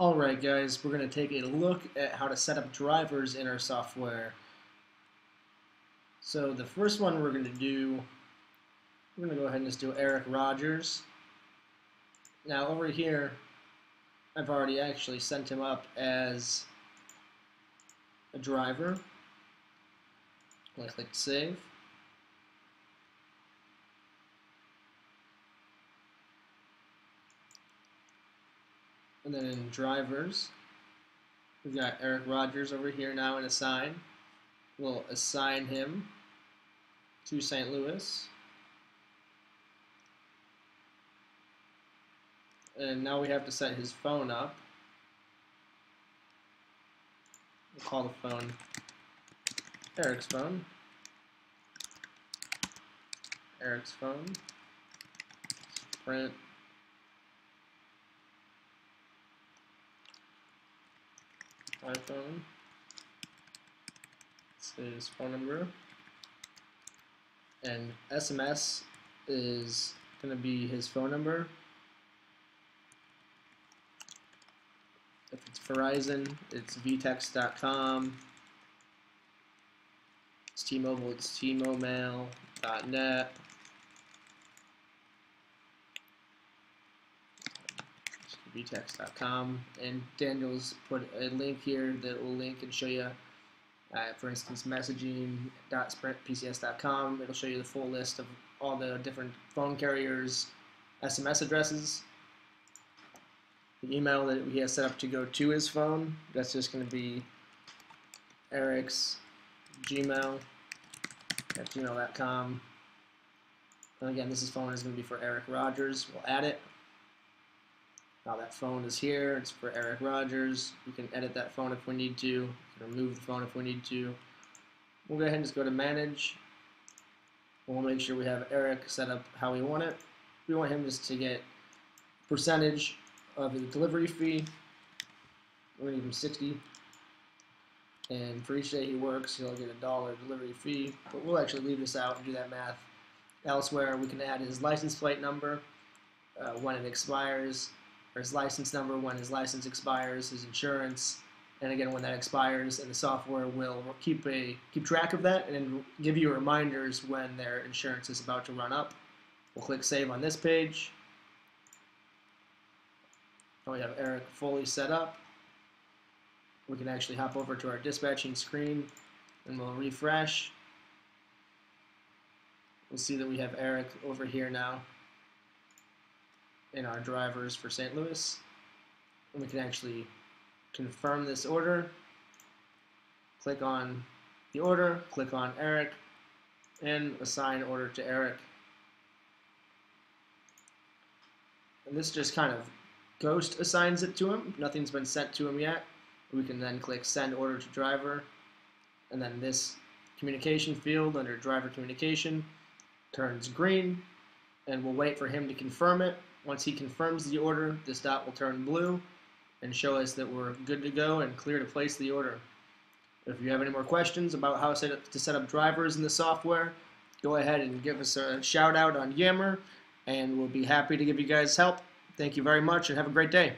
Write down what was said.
Alright guys, we're going to take a look at how to set up drivers in our software. So the first one we're going to do, we're going to go ahead and just do Eric Rogers. Now over here, I've already actually sent him up as a driver. To click Save. And then in drivers, we've got Eric Rogers over here now in assign. We'll assign him to St. Louis. And now we have to set his phone up. We'll call the phone Eric's phone. Eric's phone. Print iPhone. It's his phone number. And SMS is going to be his phone number. If it's Verizon, it's vtext.com. It's T-Mobile, it's tmomail.net. vtext.com and Daniel's put a link here that will link and show you uh, for instance messaging.sprintpcs.com it'll show you the full list of all the different phone carriers SMS addresses the email that he has set up to go to his phone. That's just going to be Eric's Gmail at gmail.com and again this is phone is going to be for Eric Rogers. We'll add it now that phone is here. It's for Eric Rogers. We can edit that phone if we need to. remove the phone if we need to. We'll go ahead and just go to Manage. We'll make sure we have Eric set up how we want it. We want him just to get percentage of the delivery fee. We're going to give him 60. And for each day he works, he'll get a dollar delivery fee. But we'll actually leave this out and do that math elsewhere. We can add his license plate number, uh, when it expires, or his license number when his license expires, his insurance, and again when that expires, and the software will keep a keep track of that and give you reminders when their insurance is about to run up. We'll click save on this page. Now we have Eric fully set up. We can actually hop over to our dispatching screen and we'll refresh. We'll see that we have Eric over here now in our drivers for St. Louis. And we can actually confirm this order. Click on the order, click on Eric, and assign order to Eric. And this just kind of ghost assigns it to him. Nothing's been sent to him yet. We can then click send order to driver. And then this communication field under driver communication turns green. And we'll wait for him to confirm it. Once he confirms the order, this dot will turn blue and show us that we're good to go and clear to place the order. If you have any more questions about how to set up drivers in the software, go ahead and give us a shout out on Yammer, and we'll be happy to give you guys help. Thank you very much, and have a great day.